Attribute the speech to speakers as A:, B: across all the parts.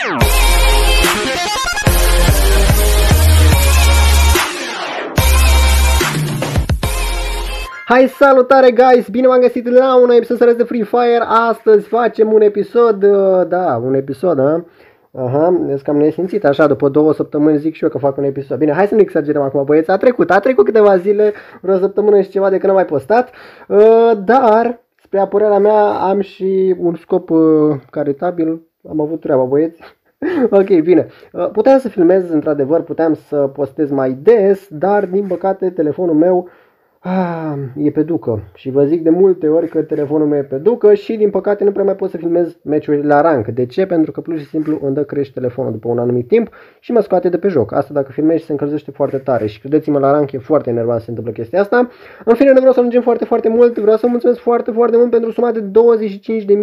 A: Hai salutare guys, bine v-am găsit la un episod serios de Free Fire. Astăzi facem un episod, uh, da, un episod, ha? Aha, deci cam nesimțit așa, după două săptămâni zic și eu că fac un episod. Bine, hai să nu exagerăm acum băieți, a trecut, a trecut câteva zile, vreo săptămână și ceva de când am mai postat. Uh, Dar, spre apărarea mea, am și un scop uh, caritabil, am avut treaba băieți ok, bine. Puteam să filmez, într-adevăr, puteam să postez mai des, dar, din păcate, telefonul meu Ah, e pe ducă și vă zic de multe ori că telefonul meu e pe ducă și din păcate nu prea mai pot să filmez meciuri la rank. De ce? Pentru că pur și simplu îmi dă crește telefonul după un anumit timp și mă scoate de pe joc. Asta dacă filmezi se încălzește foarte tare și credeți-mă la rank e foarte enervant să se întâmplă chestia asta. În fine, nu vreau să ajungem foarte foarte mult, vreau să mulțumesc foarte foarte mult pentru suma de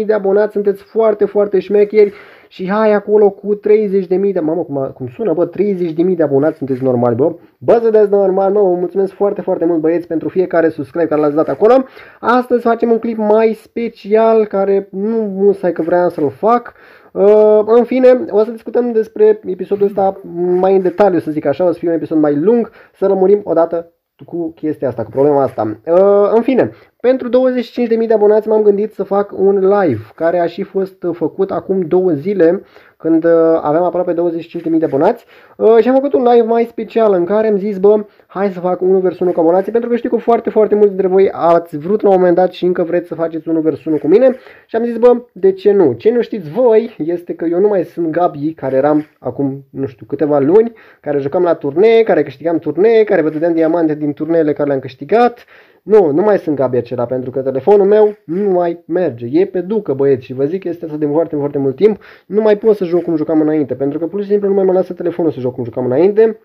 A: 25.000 de abonați, sunteți foarte foarte șmecheri și hai acolo cu 30.000 de, mamă cum, cum sună, bă, 30.000 de abonați, sunteți normali, bă. Bă, sunteți normal, mă, vă mulțumesc foarte, foarte mult, băieți, pentru fiecare subscribe care l-ați dat acolo. Astăzi facem un clip mai special, care nu musai că vreau să-l fac. Uh, în fine, o să discutăm despre episodul ăsta mai în detaliu, să zic așa, o să fie un episod mai lung, să lămurim odată cu chestia asta, cu problema asta. Uh, în fine, pentru 25.000 de abonați m-am gândit să fac un live care a și fost făcut acum două zile când uh, aveam aproape 25.000 de abonați uh, și am făcut un live mai special în care am zis, bă, hai să fac 1 vs 1 cu abonații pentru că știu că foarte, foarte mulți dintre voi ați vrut la un moment dat și încă vreți să faceți 1 vs 1 cu mine și am zis, bă, de ce nu? Ce nu știți voi este că eu nu mai sunt Gabi care eram acum, nu știu, câteva luni, care jucam la turnee, care câștigam turnee, care vă dădeam diamante din turneele care le-am câștigat, nu, nu mai sunt Gabi acela pentru că telefonul meu nu mai merge. E pe ducă băieți și vă zic este asta de foarte, foarte mult timp. Nu mai pot să joc cum jucam înainte pentru că pur și simplu nu mai mă lasă telefonul să joc cum jucam înainte.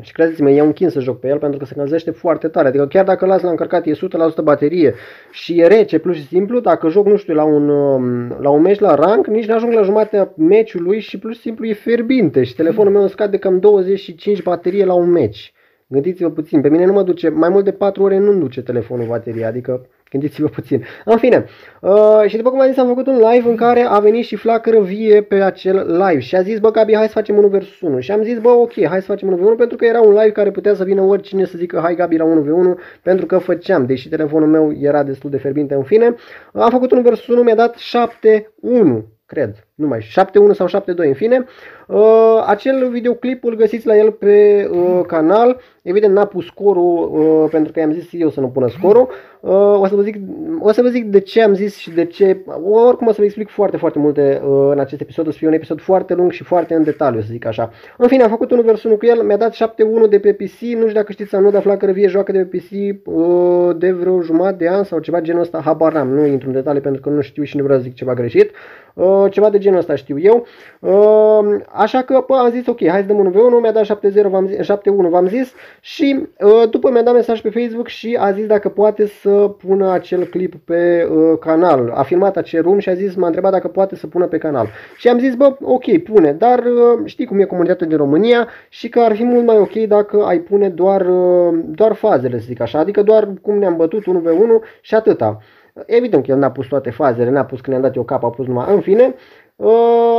A: Și credeți-mă, e un chin să joc pe el pentru că se încălzește foarte tare. Adică chiar dacă las la încărcat e 100% baterie și e rece, plus și simplu, dacă joc, nu știu, la un, um, la un meci la rank, nici n-ajung la jumatea meciului și plus și simplu e fierbinte și telefonul meu scade cam 25 baterie la un meci. Gândiți-vă puțin, pe mine nu mă duce, mai mult de 4 ore nu duce telefonul bateria, adică gândiți-vă puțin. În fine, uh, și după cum am zis, am făcut un live în care a venit și Flacără vie pe acel live și a zis, bă, Gabi, hai să facem 1 vs 1. Și am zis, bă, ok, hai să facem 1 vs 1 pentru că era un live care putea să vină oricine să zică, hai Gabi la 1 vs 1 pentru că făceam, deși telefonul meu era destul de ferbinte în fine. Am făcut 1 vs 1, mi-a dat 7-1 cred, nu mai 7.1 sau 7.2 în fine. Uh, acel videoclip îl găsiți la el pe uh, canal, evident n-a pus scorul uh, pentru că i-am zis eu să nu pună scorul. Uh, o, să vă zic, o să vă zic de ce am zis și de ce, oricum o să vă explic foarte, foarte multe uh, în acest episod, o să fie un episod foarte lung și foarte în detaliu, să zic așa. În fine, am făcut unul vs 1 cu el, mi-a dat 7.1 de pe PC, nu știu dacă știți sau nu, dar Flacără Vie joacă de pe PC uh, de vreo jumătate de an sau ceva genul ăsta, habar n-am, nu intru în detalii pentru că nu știu și nu vreau să zic ceva greșit. Uh, ceva de genul ăsta știu eu. Uh, așa că pă, am zis ok, hai să dăm 1v1, mi-a dat 7-0, v-am zis, 7-1 v-am zis și uh, după mi-a dat mesaj pe Facebook și a zis dacă poate să pună acel clip pe uh, canal. A filmat acel room și a zis, m-a întrebat dacă poate să pună pe canal. Și am zis, bă, ok, pune, dar uh, știi cum e comunitatea din România și că ar fi mult mai ok dacă ai pune doar, uh, doar fazele, să zic așa, adică doar cum ne-am bătut 1v1 și atâta. Evident că el n-a pus toate fazele, n-a pus când ne-am dat eu cap, a pus numai, în fine, uh,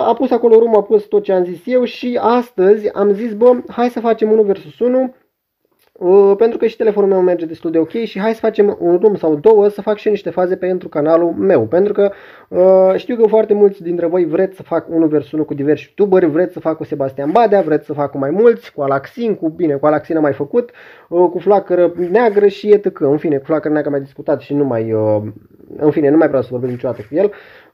A: a pus acolo rum, a pus tot ce am zis eu și astăzi am zis, bă, hai să facem 1 versus 1 Uh, pentru că și telefonul meu merge destul de ok și hai să facem un room sau două să fac și niște faze pentru canalul meu. Pentru că uh, știu că foarte mulți dintre voi vreți să fac unul vs 1 cu diversi youtuberi, vreți să fac cu Sebastian Badea, vreți să fac cu mai mulți, cu Alaxin, cu bine, cu Alaxin am mai făcut, uh, cu flacără neagră și etc. În fine, cu flacără neagră am mai discutat și nu mai, uh, în fine, nu mai vreau să vorbesc niciodată cu el. Uh,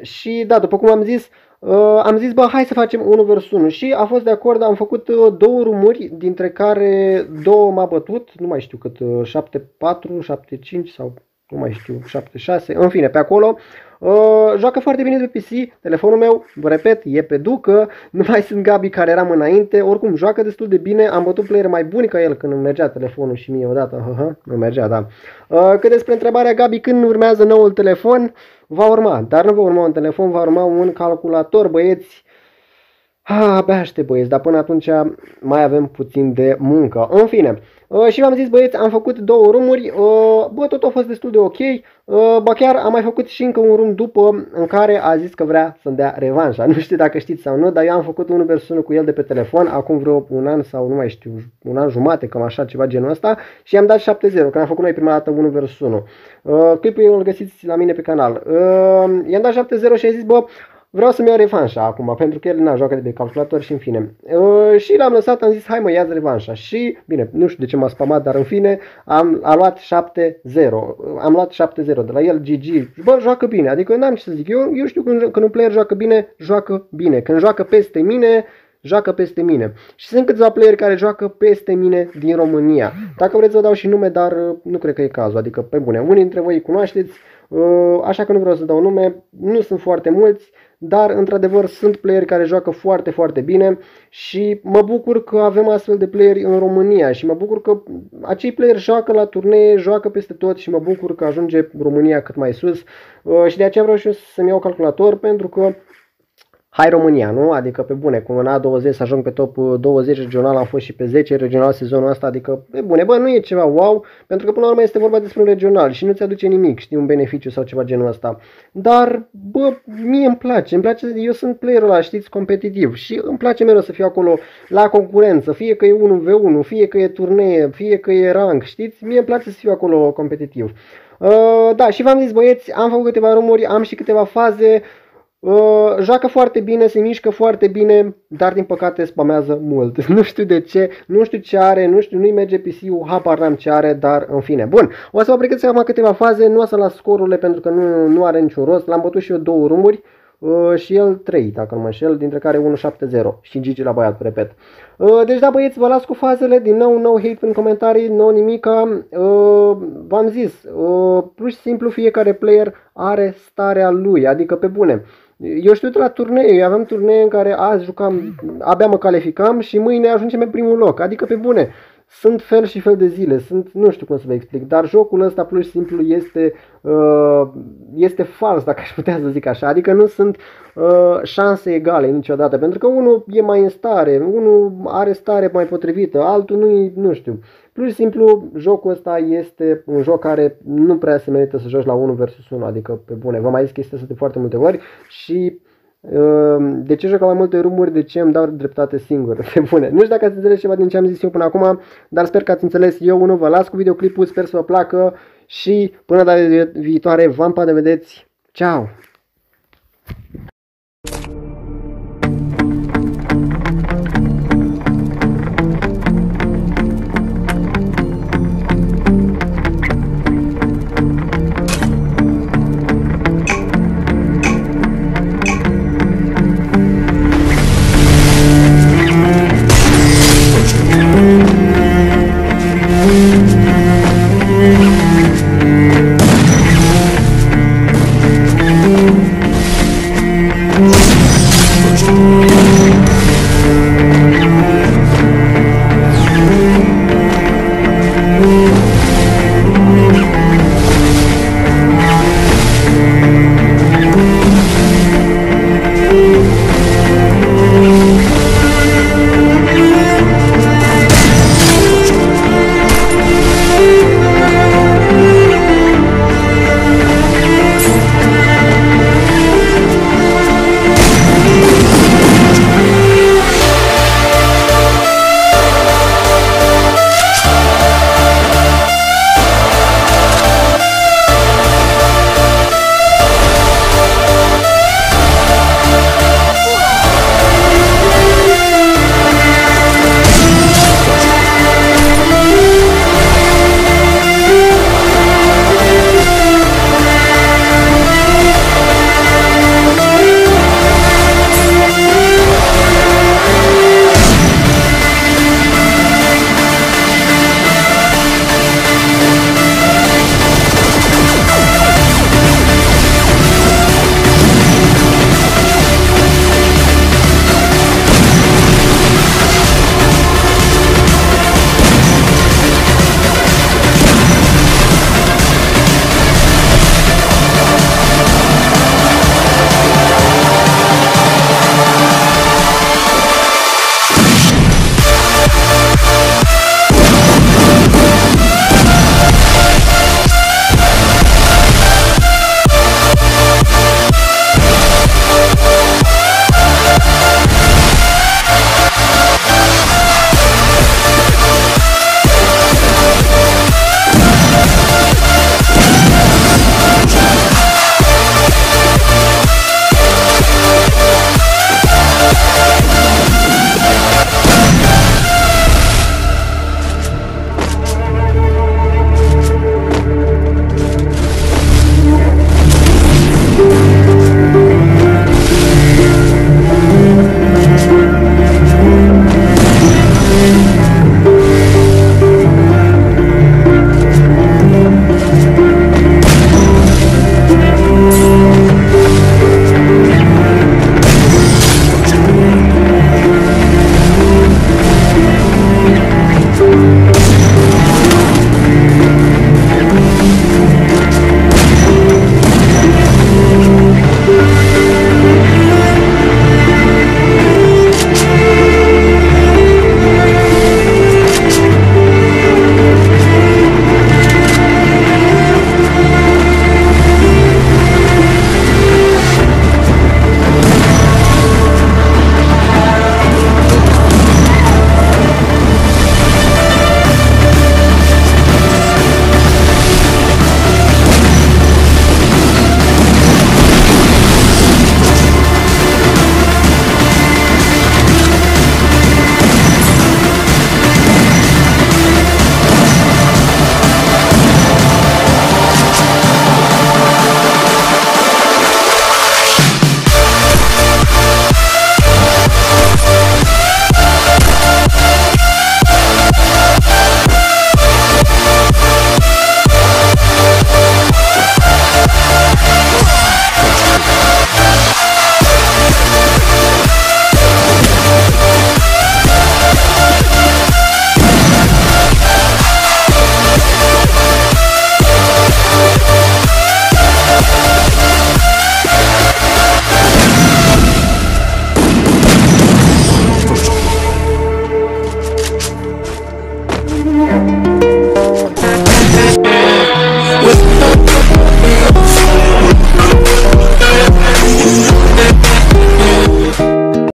A: și da, după cum am zis, uh, am zis, bă, hai să facem 1 vs 1 și a fost de acord, am făcut uh, două rumuri, dintre care două m-a bătut, nu mai știu cât, uh, 7-4, 7-5 sau nu mai știu, 7-6, în fine, pe acolo. Uh, joacă foarte bine pe PC, telefonul meu, vă repet, e pe ducă, nu mai sunt Gabi care eram înainte, oricum joacă destul de bine, am bătut player mai buni ca el când îmi mergea telefonul și mie odată, uh -huh, nu mergea, da. Uh, cât despre întrebarea Gabi, când urmează noul telefon, va urma, dar nu va urma un telefon, va urma un calculator, băieți, Ha, abia aștept băieți, dar până atunci mai avem puțin de muncă. În fine, uh, și v-am zis băieți, am făcut două rumuri, uh, bă, tot a fost destul de ok, uh, ba chiar am mai făcut și încă un rum după în care a zis că vrea să-mi dea revanșa. Nu știu dacă știți sau nu, dar eu am făcut unul versus unul cu el de pe telefon, acum vreo un an sau nu mai știu, un an jumate, cam așa, ceva genul ăsta, și i-am dat 7-0, când am făcut noi prima dată unul versus unul. Clipul îl găsiți la mine pe canal. I-am dat 7-0 și a zis, bă, Vreau să-mi iau revanșa acum, pentru că el n-a joacă de calculator și în fine. Uh, și l-am lăsat, am zis, hai mă, ia revanșa. Și, bine, nu știu de ce m-a spamat, dar în fine, am a luat 7-0. Am luat 7-0 de la el, GG. Bă, joacă bine, adică n-am ce să zic. Eu, eu știu când, când un player joacă bine, joacă bine. Când joacă peste mine, joacă peste mine. Și sunt câțiva player care joacă peste mine din România. Dacă vreți să vă dau și nume, dar uh, nu cred că e cazul. Adică, pe bune, unii dintre voi îi cunoașteți, uh, așa că nu vreau să dau nume, nu sunt foarte mulți, dar într-adevăr sunt playeri care joacă foarte, foarte bine și mă bucur că avem astfel de playeri în România și mă bucur că acei playeri joacă la turnee, joacă peste tot și mă bucur că ajunge România cât mai sus. Uh, și de aceea vreau și eu să-mi iau calculator pentru că Hai România, nu? Adică pe bune, cu un A20 să ajung pe top 20 regional, am fost și pe 10 regional sezonul ăsta, adică pe bune, bă, nu e ceva wow, pentru că până la urmă este vorba despre un regional și nu ți aduce nimic, știi, un beneficiu sau ceva genul ăsta. Dar, bă, mie îmi place, îmi place, eu sunt playerul ăla, știți, competitiv și îmi place mereu să fiu acolo la concurență, fie că e 1v1, fie că e turnee, fie că e rank, știți, mie îmi place să fiu acolo competitiv. Uh, da, și v-am zis băieți, am făcut câteva rumuri, am și câteva faze, Uh, joacă foarte bine, se mișcă foarte bine, dar din păcate spamează mult. nu știu de ce, nu știu ce are, nu știu, nu-i merge PC-ul, habar n-am ce are, dar în fine. Bun, o să vă pregătesc acum câteva faze, nu o să las scorurile pentru că nu, nu are niciun rost. L-am bătut și eu două rumuri uh, și el 3, dacă nu mă înșel, dintre care 1-7-0 și Gigi la băiat, repet. Uh, deci da băieți, vă las cu fazele, din nou, no hate în comentarii, no nimica, uh, v-am zis, uh, pur și simplu fiecare player are starea lui, adică pe bune. Eu știu de la turnee, eu aveam turnee în care azi jucam, abia mă calificam și mâine ajungem pe primul loc. Adică pe bune, sunt fel și fel de zile, sunt, nu știu cum să vă explic, dar jocul ăsta plus și simplu este, uh, este fals, dacă aș putea să zic așa, adică nu sunt uh, șanse egale niciodată, pentru că unul e mai în stare, unul are stare mai potrivită, altul nu nu știu. Plus și simplu, jocul ăsta este un joc care nu prea se merită să joci la 1 versus 1, adică pe bune, vă mai zis chestia asta de foarte multe ori și Ehm, de ce joc mai multe rumuri, de ce îmi dau dreptate singur, pe bune. Nu știu dacă ați înțeles ceva din ce am zis eu până acum, dar sper că ați înțeles eu unul, vă las cu videoclipul, sper să vă placă și până data viitoare, v-am de vedeți, ciao!